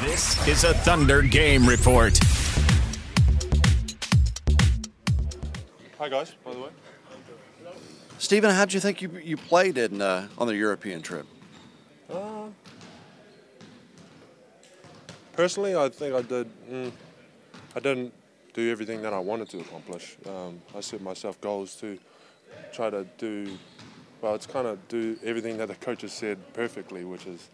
This is a Thunder Game Report. Hi guys, by the way. Steven, how did you think you, you played in uh, on the European trip? Uh, personally, I think I did. Mm, I didn't do everything that I wanted to accomplish. Um, I set myself goals to try to do. Well, it's kind of do everything that the coaches said perfectly, which is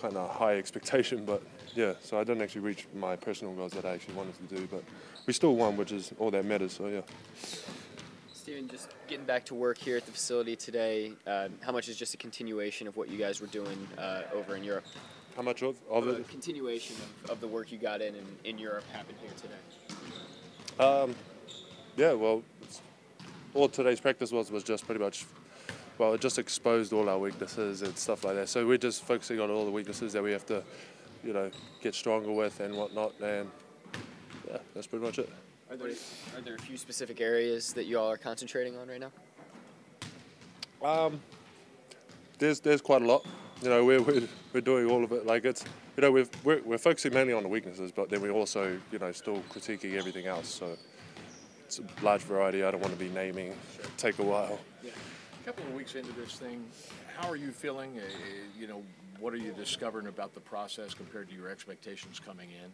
kind of high expectation. But yeah, so I didn't actually reach my personal goals that I actually wanted to do. But we still won, which is all that matters. So yeah. Steven, just getting back to work here at the facility today, uh, how much is just a continuation of what you guys were doing uh, over in Europe? How much of, of A it? continuation of, of the work you got in, in in Europe happened here today. Um, yeah, well, it's, all today's practice was was just pretty much, well, it just exposed all our weaknesses and stuff like that. So we're just focusing on all the weaknesses that we have to, you know, get stronger with and whatnot. And yeah, that's pretty much it. Are there, are there a few specific areas that you all are concentrating on right now? Um, there's there's quite a lot. You know, we're, we're, we're doing all of it. Like it's, you know, we've, we're, we're focusing mainly on the weaknesses, but then we're also, you know, still critiquing everything else. So it's a large variety. I don't want to be naming. Take a while. A couple of weeks into this thing, how are you feeling? Uh, you know, what are you discovering about the process compared to your expectations coming in?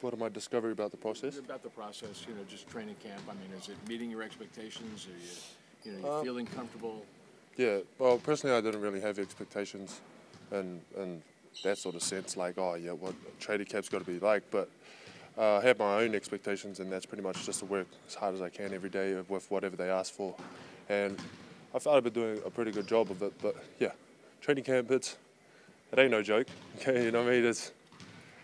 What am I discovering about the process? About the process, you know, just training camp. I mean, is it meeting your expectations? Are you, you know, you Um, feeling comfortable? Yeah, well, personally, I didn't really have expectations, and and that sort of sense, like, oh yeah, what training camp's got to be like. But uh, I have my own expectations, and that's pretty much just to work as hard as I can every day with whatever they ask for, and I thought I've been doing a pretty good job of it. But yeah, training camp, it's it ain't no joke. Okay, you know what I mean? It's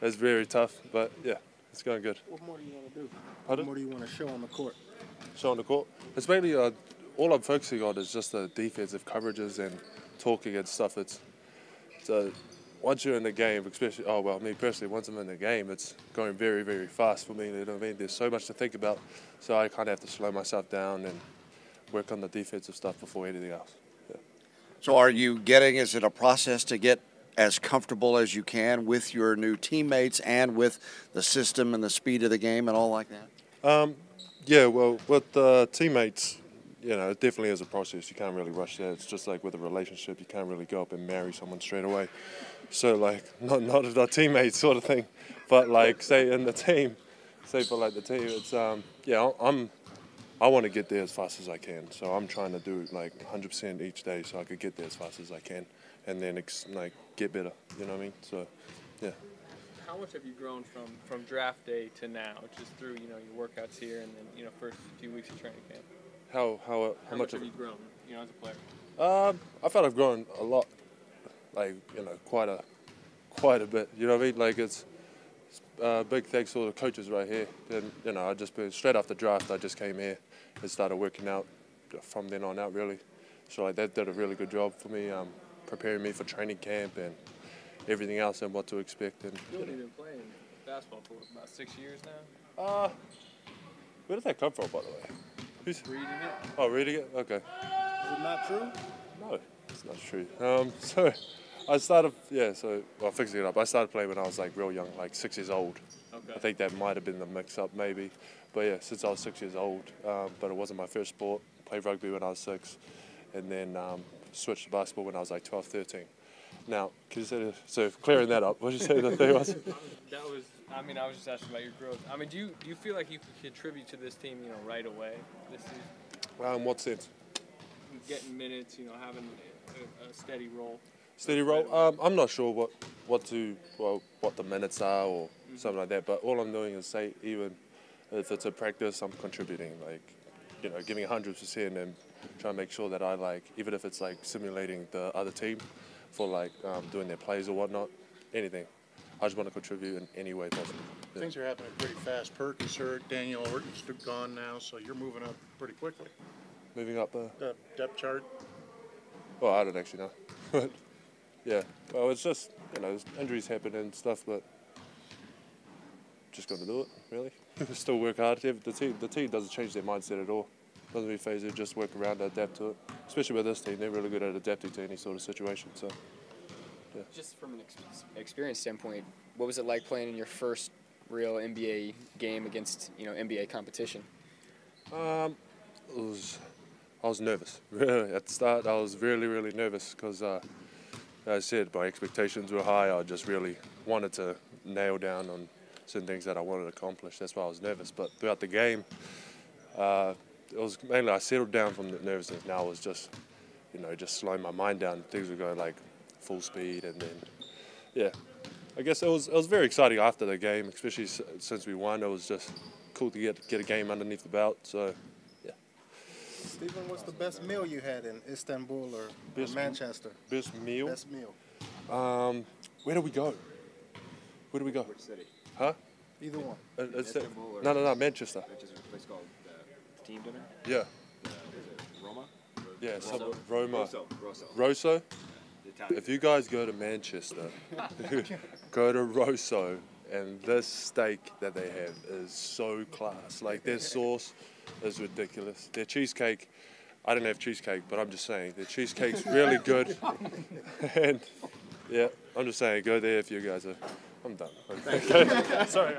it's very tough, but yeah, it's going good. What more do you want to do? Pardon? What more do you want to show on the court? So on the court, it's mainly uh, all I'm focusing on is just the defensive coverages and talking and stuff. It's so once you're in the game, especially oh well, me personally, once I'm in the game, it's going very very fast for me. You know what I mean? There's so much to think about, so I kind of have to slow myself down and work on the defensive stuff before anything else. Yeah. So, are you getting? Is it a process to get as comfortable as you can with your new teammates and with the system and the speed of the game and all like that? Um, yeah, well, with the teammates, you know, it definitely is a process. You can't really rush that. It's just like with a relationship, you can't really go up and marry someone straight away. So, like, not not as our teammates sort of thing, but like, say in the team, say for like the team, it's um, yeah, I'm, I want to get there as fast as I can. So I'm trying to do like 100% each day, so I could get there as fast as I can, and then ex- like get better. You know what I mean? So, yeah. How much have you grown from, from draft day to now, just through you know your workouts here and then you know first few weeks of training camp? How how how, How, much have you grown, you know, as a player? Um, I felt I've grown a lot, like you know, quite a, quite a bit. You know what I mean? Like it's uh, big thanks to all the coaches right here. Then you know, I just been straight after the draft. I just came here and started working out from then on out really. So like that did a really good job for me, um, preparing me for training camp and everything else and what to expect. And You've only been playing basketball for about six years now. uh, where did that come from, by the way? Who's Reading it. Oh, reading it? Okay. Is it not true? No, it's not true. Um, so I started, yeah, so, well, fixing it up. I started playing when I was like real young, like six years old. Okay. I think that might have been the mix up, maybe. But yeah, since I was six years old, um, but it wasn't my first sport. Played rugby when I was six, and then um, switched to basketball when I was like 12, 13. Now, can you say, the, so clearing that up, what did you say the thing was? That was. I mean, I was just asking about your growth. I mean, do you do you feel like you could contribute to this team, you know, right away this season, Um, what sense? getting minutes, you know, having a, a steady role? Steady role. Um, I'm not sure what what to well what the minutes are or something like that. But all I'm doing is say even if it's a practice, I'm contributing. Like you know, giving hundred percent and trying to make sure that I like even if it's like simulating the other team for like um, doing their plays or whatnot, anything. I just want to contribute in any way possible. Yeah. Things are happening pretty fast. Perk is hurt. Daniel Orton's gone now, so you're moving up pretty quickly. Moving up the. The depth chart. Well, I don't actually know, but yeah. Well, it's just you know injuries happen and stuff, but just got to do it really. Still work hard. The team, the team doesn't change their mindset at all. Doesn't be fazed. They just work around, adapt to it. Especially with this team, they're really good at adapting to any sort of situation. So Yeah. Just from an experience standpoint, what was it like playing in your first real NBA game against you know NBA competition? Um, it was, I was nervous. Really, at the start, I was really, really nervous because, uh, as I said, my expectations were high. I just really wanted to nail down on certain things that I wanted to accomplish. That's why I was nervous. But throughout the game, uh, it was mainly I settled down from the nervousness. Now it was just, you know, just slowing my mind down. Things were going like full speed, and then, yeah, I guess it was it was very exciting after the game, especially since we won. It was just cool to get get a game underneath the belt. So. Steven, what's the best meal you had in Istanbul or, or Best- Manchester? Best meal? Best meal. Um, where do we go? Where do we go? Which city? Huh? Either one. Uh, it's Istanbul or- no, no, no, Manchester. Manchester, a place called uh, Team Dinner. Yeah, Uh, is it Roma? yeah, some, Rosso? Roma. Rosso. Rosso. Rosso. The If you guys go to Manchester, go to Rosso, and this steak that they have is so class. Like their sauce is ridiculous. Their cheesecake, I don't have cheesecake, but I'm just saying their cheesecake's really good. and yeah, I'm just saying go there if you guys are. I'm done. Okay. Sorry.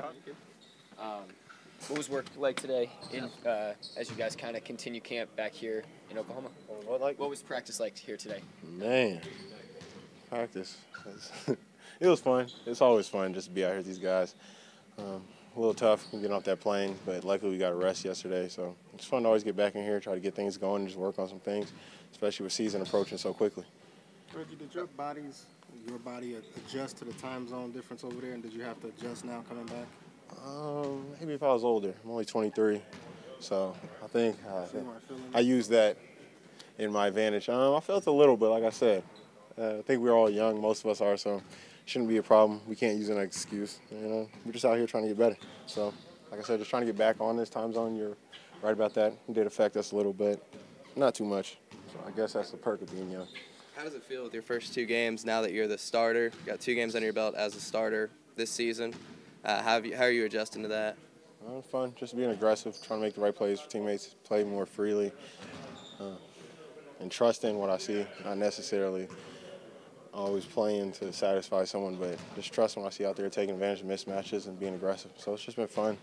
What was work like today in uh, as you guys kind of continue camp back here in Oklahoma? What like What was practice like here today? man practice? It was fun. It's always fun just to be out here with these guys. Um, a little tough getting off that plane, but luckily we got a rest yesterday, so it's fun to always get back in here, try to get things going, and just work on some things, especially with season approaching so quickly. Reggie, did your bodies, your body adjust to the time zone difference over there, and did you have to adjust now coming back? Um, maybe if I was older. I'm only 23, so I think uh, So you weren't feeling I used that in my advantage. Um, I felt a little bit, like I said. Uh, I think we're all young, most of us are, so shouldn't be a problem. We can't use an excuse. You know, we're just out here trying to get better. So, like I said, just trying to get back on this time zone. You're right about that. It did affect us a little bit, not too much. So I guess that's the perk of being young. How does it feel with your first two games now that you're the starter? You got two games under your belt as a starter this season. Uh, how, you, how are you adjusting to that? Uh, fun, just being aggressive, trying to make the right plays for teammates, play more freely, uh, and trusting what I see, not necessarily always playing to satisfy someone, but just trusting what I see out there, taking advantage of mismatches and being aggressive. So it's just been fun.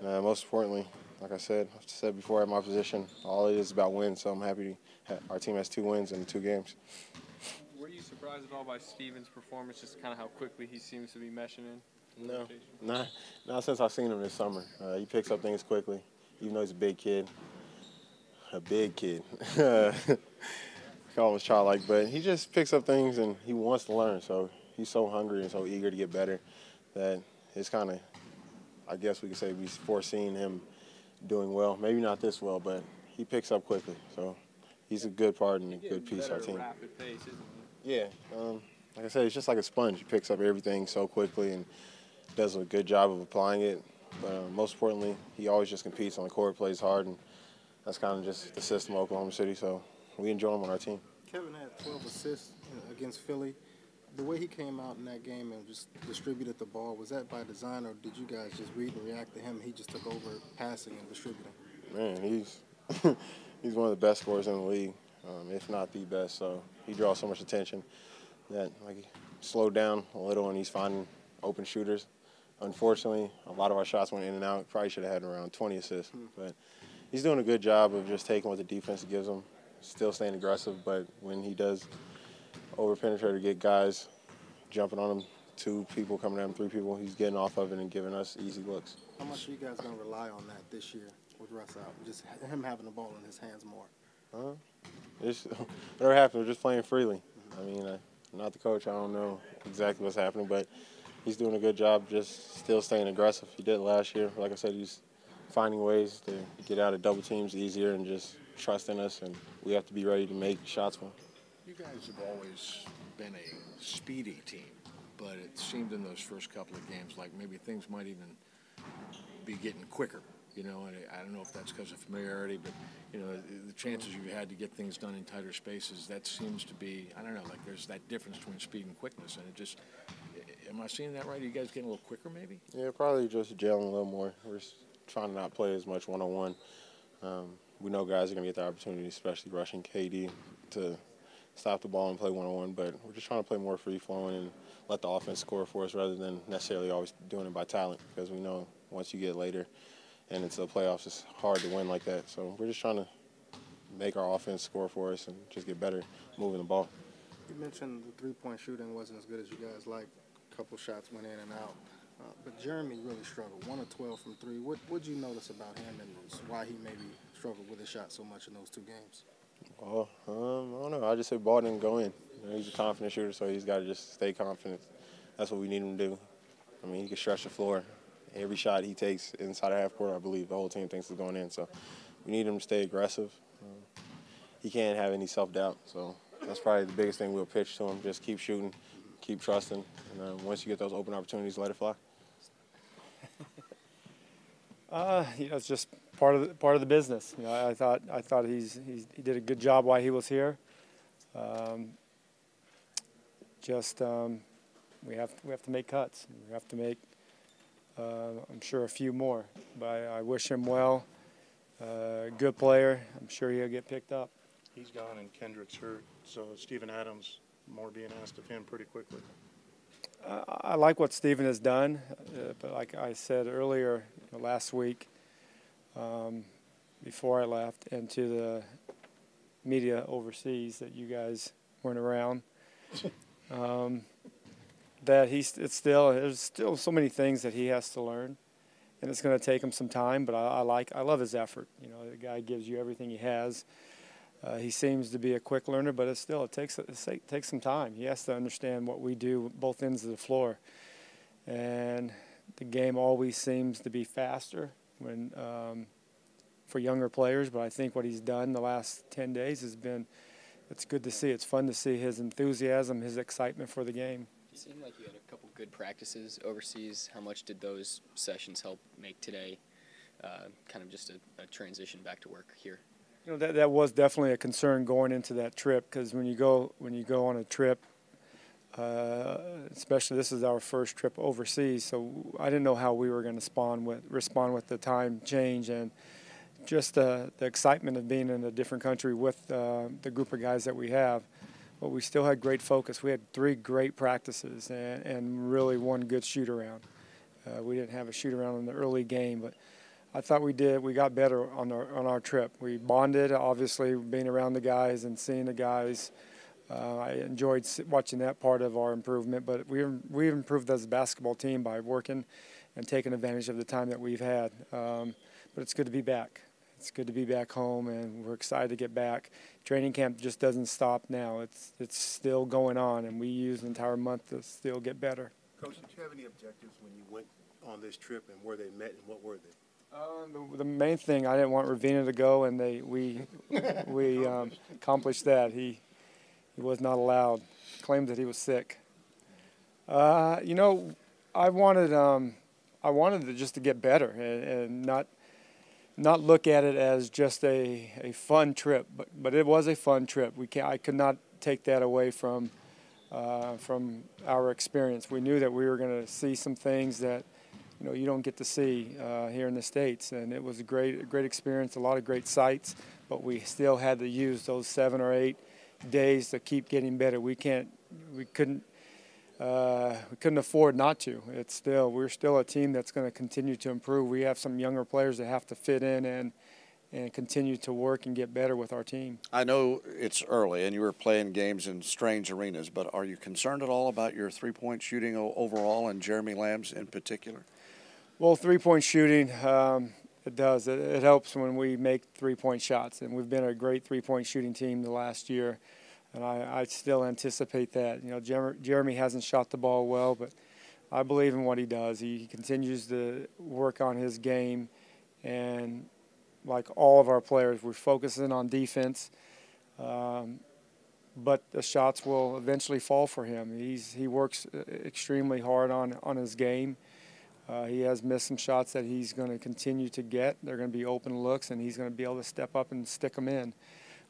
And, uh, most importantly, like I said, I've said before at my position, all it is about wins. So I'm happy to our team has two wins in two games. Were you surprised at all by Steven's performance, just kind of how quickly he seems to be meshing in? No, not not since I've seen him this summer. Uh, he picks up things quickly, even though he's a big kid. A big kid. Call him childlike, but he just picks up things and he wants to learn. So he's so hungry and so eager to get better that it's kind of, I guess we could say, we've foreseen him doing well. Maybe not this well, but he picks up quickly. So he's a good part and a good piece of our team. Pace. Yeah, um, like I said, it's just like a sponge. He picks up everything so quickly and does a good job of applying it. But uh, most importantly, he always just competes on the court, plays hard, and that's kind of just the system of Oklahoma City. So we enjoy him on our team. Kevin had 12 assists against Philly. The way he came out in that game and just distributed the ball, was that by design, or did you guys just read and react to him? He just took over passing and distributing. Man, he's he's one of the best scorers in the league, um, if not the best. So he draws so much attention that like he slowed down a little, and he's finding open shooters. Unfortunately, a lot of our shots went in and out. Probably should have had around 20 assists, but he's doing a good job of just taking what the defense gives him, still staying aggressive. But when he does over penetrate or get guys jumping on him, two people coming at him, three people, he's getting off of it and giving us easy looks. How much are you guys going to rely on that this year with Russ out? Just him having the ball in his hands more. Uh, it's, whatever happens, we're just playing freely. I mean, I, I'm not the coach. I don't know exactly what's happening, but he's doing a good job just still staying aggressive. He did it last year. Like I said, he's finding ways to get out of double teams easier and just trusting us, and we have to be ready to make shots for him. You guys have always been a speedy team, but it seemed in those first couple of games like maybe things might even be getting quicker. You know, and I don't know if that's because of familiarity, but you know, the chances you've had to get things done in tighter spaces, that seems to be, I don't know, like there's that difference between speed and quickness, and it just, am I seeing that right? Are you guys getting a little quicker, maybe? Yeah, probably just gelling a little more. We're just trying to not play as much one on one. We know guys are going to get the opportunity, especially rushing KD, to stop the ball and play one on one. But we're just trying to play more free flowing and let the offense score for us rather than necessarily always doing it by talent because we know once you get later and into the playoffs, it's hard to win like that. So we're just trying to make our offense score for us and just get better moving the ball. You mentioned the three-point shooting wasn't as good as you guys like. A couple shots went in and out. Uh, but Jeremy really struggled. One of 12 from three. What would you notice about him and why he maybe struggled with his shot so much in those two games? Oh, um, I don't know. I just say ball didn't go in. You know, he's a confident shooter, so he's got to just stay confident. That's what we need him to do. I mean, he can stretch the floor. Every shot he takes inside of half court, I believe the whole team thinks is going in. So we need him to stay aggressive. Um, he can't have any self-doubt. So that's probably the biggest thing we'll pitch to him. Just keep shooting, keep trusting, and uh, once you get those open opportunities, let it fly. Uh, you know, it's just part of the, part of the business. You know, I thought I thought he's, he's he did a good job while he was here. Um, just um, we have we have to make cuts. We have to make uh, I'm sure a few more. But I, I wish him well. Uh, good player. I'm sure he'll get picked up. He's gone and Kendrick's hurt, so Steven Adams more being asked of him pretty quickly. I like what Steven has done, uh, but like I said earlier you know, last week, um, before I left, and to the media overseas that you guys weren't around, um, that he's it's still there's still so many things that he has to learn, and it's going to take him some time. But I, I like I love his effort. You know, the guy gives you everything he has. Uh, he seems to be a quick learner, but it still it takes it takes some time. He has to understand what we do both ends of the floor, and the game always seems to be faster when um, for younger players. But I think what he's done the last ten days has been it's good to see. It's fun to see his enthusiasm, his excitement for the game. You seem like you had a couple good practices overseas. How much did those sessions help make today uh, kind of just a, a transition back to work here? You know that that was definitely a concern going into that trip because when you go when you go on a trip, uh, especially this is our first trip overseas, so I didn't know how we were going to respond with respond with the time change and just uh, the excitement of being in a different country with uh, the group of guys that we have. But we still had great focus. We had three great practices and, and really one good shoot around. Uh, we didn't have a shoot around in the early game, but I thought we did. We got better on our on our trip. We bonded, obviously, being around the guys and seeing the guys. Uh, I enjoyed watching that part of our improvement, but we we improved as a basketball team by working and taking advantage of the time that we've had. Um, but it's good to be back. It's good to be back home, and we're excited to get back. Training camp just doesn't stop now. It's it's still going on, and we use the entire month to still get better. Coach, did you have any objectives when you went on this trip, and where they met, and what were they? Uh, the, the, main thing I didn't want Ravina to go, and they we we um, accomplished that. He was not allowed. Claimed that he was sick. Uh, you know, I wanted um, I wanted to just to get better and, and, not not look at it as just a, a fun trip, but but it was a fun trip. We can I could not take that away from uh, from our experience. We knew that we were going to see some things that you know you don't get to see uh, here in the states. And it was a great great experience, a lot of great sights. But we still had to use those seven or eight days to keep getting better. We can't we couldn't. Uh, we couldn't afford not to. It's still we're still a team that's going to continue to improve. We have some younger players that have to fit in and and continue to work and get better with our team. I know it's early and you were playing games in strange arenas, but are you concerned at all about your three-point shooting overall and Jeremy Lamb's in particular? Well, three-point shooting, um, it does. It, it, helps when we make three-point shots, and we've been a great three-point shooting team the last year, and I, I still anticipate that. You know, Jer- Jeremy hasn't shot the ball well, but I believe in what he does. He, he continues to work on his game, and like all of our players, we're focusing on defense. Um, but the shots will eventually fall for him. He's he works uh, extremely hard on on his game. Uh, he has missed some shots that he's going to continue to get. They're going to be open looks, and he's going to be able to step up and stick them in.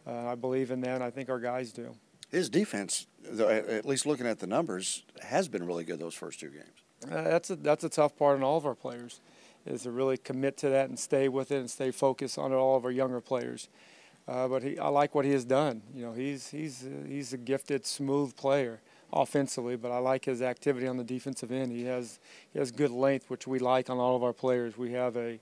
Uh, I believe in that. and I think our guys do. His defense, though, at least looking at the numbers, has been really good those first two games. Uh, that's a that's a tough part in all of our players, is to really commit to that and stay with it and stay focused on it all of our younger players. Uh, but he, I like what he has done. You know, he's he's uh, he's a gifted, smooth player offensively, but I like his activity on the defensive end. He has he has good length, which we like on all of our players. We have a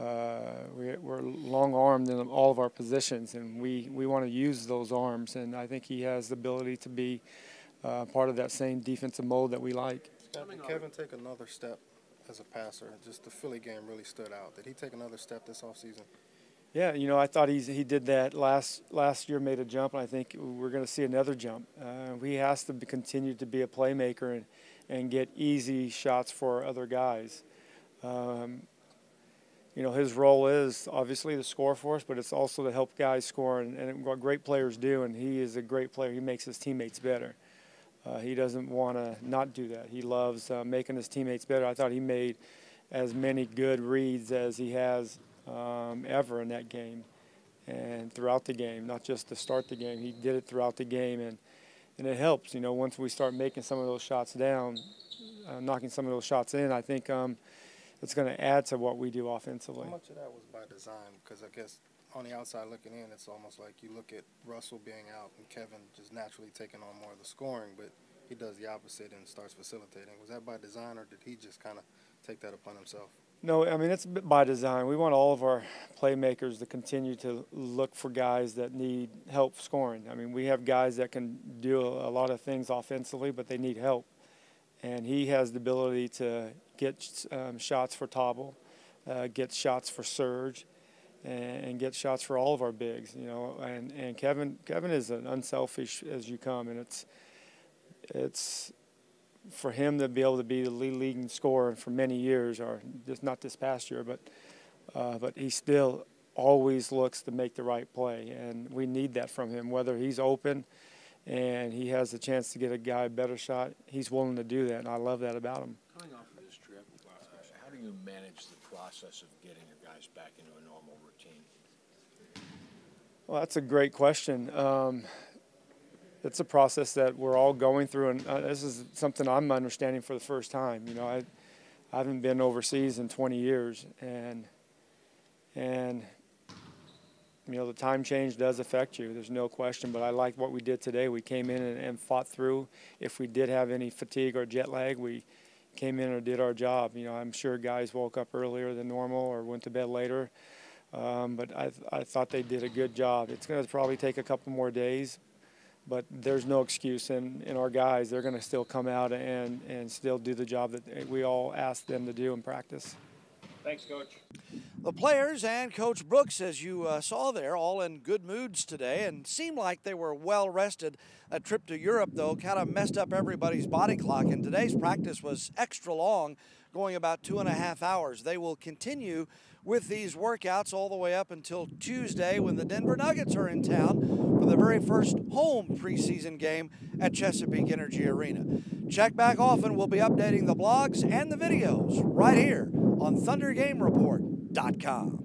uh, we, we're long armed in all of our positions, and we, we want to use those arms. And I think he has the ability to be uh, part of that same defensive mold that we like. Did Kevin take another step as a passer? Just the Philly game really stood out. Did he take another step this offseason? Yeah, you know, I thought he's, he did that last last year, made a jump, and I think we're going to see another jump. Uh, he has to be, continue to be a playmaker and, and get easy shots for other guys. Um, you know, his role is obviously to score for us, but it's also to help guys score, and, and what great players do, and he is a great player. He makes his teammates better. Uh, he doesn't want to not do that. He loves uh, making his teammates better. I thought he made as many good reads as he has um, ever in that game and throughout the game, not just to start the game. He did it throughout the game, and, and it helps. You know, once we start making some of those shots down, uh, knocking some of those shots in, I think um, – it's going to add to what we do offensively. How much of that was by design? Because I guess on the outside looking in, it's almost like you look at Russell being out and Kevin just naturally taking on more of the scoring, but he does the opposite and starts facilitating. Was that by design, or did he just kind of take that upon himself? No, I mean it's by design. We want all of our playmakers to continue to look for guys that need help scoring. I mean, we have guys that can do a lot of things offensively, but they need help and he has the ability to get um, shots for Thabo, uh, get shots for Serge, and, and, get shots for all of our bigs. You know, and, and Kevin Kevin is an unselfish as you come, and it's it's for him to be able to be the lead leading scorer for many years, or just not this past year, but uh, but he still always looks to make the right play, and we need that from him. Whether he's open and he has the chance to get a guy a better shot, he's willing to do that, and I love that about him. Coming off of this trip, uh, how do you manage the process of getting your guys back into a normal routine? Well, that's a great question. Um, it's a process that we're all going through, and uh, this is something I'm understanding for the first time. You know, I, I haven't been overseas in 20 years, and and you know, the time change does affect you. There's no question. But I like what we did today. We came in and, and, fought through. If we did have any fatigue or jet lag, we came in and did our job. You know, I'm sure guys woke up earlier than normal or went to bed later. Um, but I, I thought they did a good job. It's going to probably take a couple more days, but there's no excuse in, in our guys. They're going to still come out and, and still do the job that we all asked them to do in practice. Thanks, Coach. The players and Coach Brooks, as you uh, saw there, all in good moods today and seemed like they were well rested. A trip to Europe, though, kind of messed up everybody's body clock, and today's practice was extra long, going about two and a half hours. They will continue with these workouts all the way up until Tuesday when the Denver Nuggets are in town for the very first home preseason game at Chesapeake Energy Arena. Check back often. We'll be updating the blogs and the videos right here on ThunderGameReport.com.